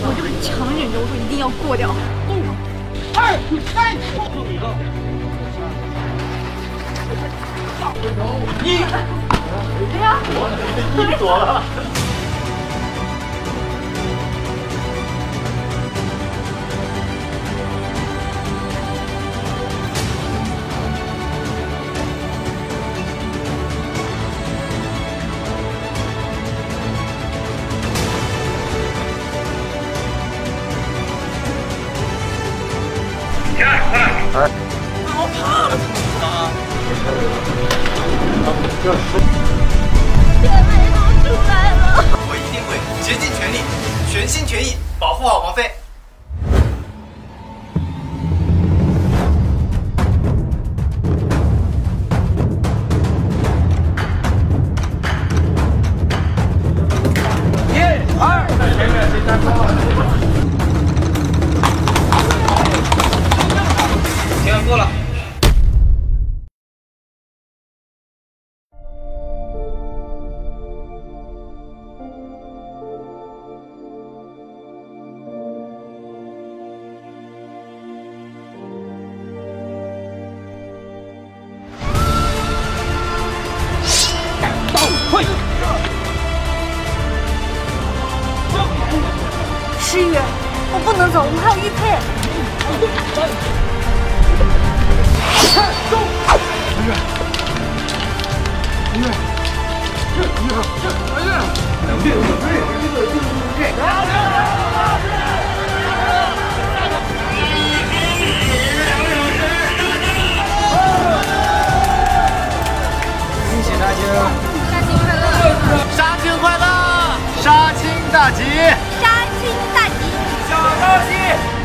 我就强忍着，我说一定要过掉。二三，一，哎呀，你躲了。天哪，要出来了！我一定会竭尽全力、全心全意保护好王妃。我不能走，我们还有玉佩。杀青快乐！杀青大吉！马嘉祺